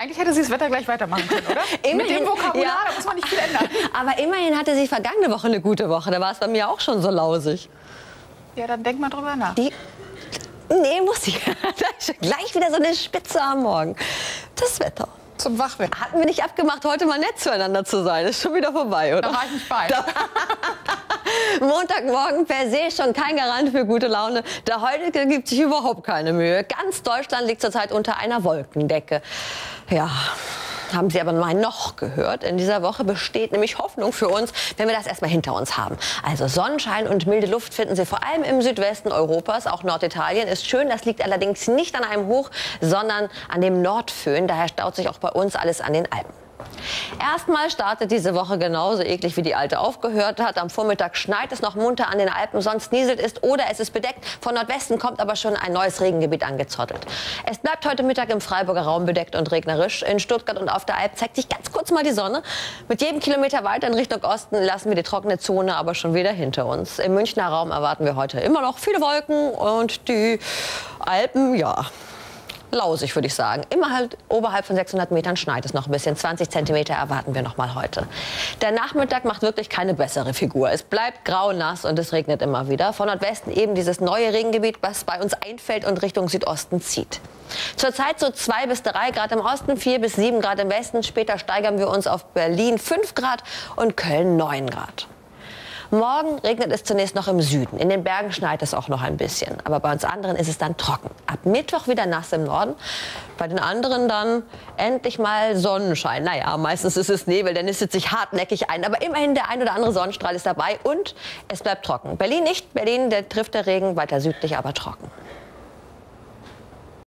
Eigentlich hätte sie das Wetter gleich weitermachen können, oder? Mit dem Vokabular, ja. da muss man nicht viel ändern. Aber immerhin hatte sie vergangene Woche eine gute Woche. Da war es bei mir auch schon so lausig. Ja, dann denk mal drüber nach. Die Nee, muss ich. Gleich wieder so eine Spitze am Morgen. Das Wetter. Zum Wachwerden. Hatten wir nicht abgemacht, heute mal nett zueinander zu sein. Ist schon wieder vorbei, oder? Da war ich nicht bei. Montagmorgen per se schon kein Garant für gute Laune. Der heutige gibt sich überhaupt keine Mühe. Ganz Deutschland liegt zurzeit unter einer Wolkendecke. Ja, haben Sie aber mal noch gehört. In dieser Woche besteht nämlich Hoffnung für uns, wenn wir das erstmal hinter uns haben. Also Sonnenschein und milde Luft finden Sie vor allem im Südwesten Europas. Auch Norditalien ist schön. Das liegt allerdings nicht an einem Hoch, sondern an dem Nordföhn. Daher staut sich auch bei uns alles an den Alpen. Erstmal startet diese Woche genauso eklig, wie die alte aufgehört hat. Am Vormittag schneit es noch munter an den Alpen, sonst nieselt es oder es ist bedeckt. Von Nordwesten kommt aber schon ein neues Regengebiet angezottelt. Es bleibt heute Mittag im Freiburger Raum bedeckt und regnerisch. In Stuttgart und auf der Alp zeigt sich ganz kurz mal die Sonne. Mit jedem Kilometer weiter in Richtung Osten lassen wir die trockene Zone aber schon wieder hinter uns. Im Münchner Raum erwarten wir heute immer noch viele Wolken und die Alpen, ja, lausig, würde ich sagen. Immer halt oberhalb von 600 Metern schneit es noch ein bisschen. 20 Zentimeter erwarten wir noch mal heute. Der Nachmittag macht wirklich keine bessere Figur. Es bleibt grau nass und es regnet immer wieder. Von Nordwesten eben dieses neue Regengebiet, was bei uns einfällt und Richtung Südosten zieht. Zurzeit so 2 bis 3 Grad im Osten, 4 bis 7 Grad im Westen. Später steigern wir uns auf Berlin 5 Grad und Köln 9 Grad. Morgen regnet es zunächst noch im Süden. In den Bergen schneit es auch noch ein bisschen. Aber bei uns anderen ist es dann trocken. Ab Mittwoch wieder nass im Norden. Bei den anderen dann endlich mal Sonnenschein. Naja, meistens ist es Nebel, der nistet sich hartnäckig ein. Aber immerhin der ein oder andere Sonnenstrahl ist dabei und es bleibt trocken. Berlin nicht. Berlin, der trifft der Regen weiter südlich, aber trocken.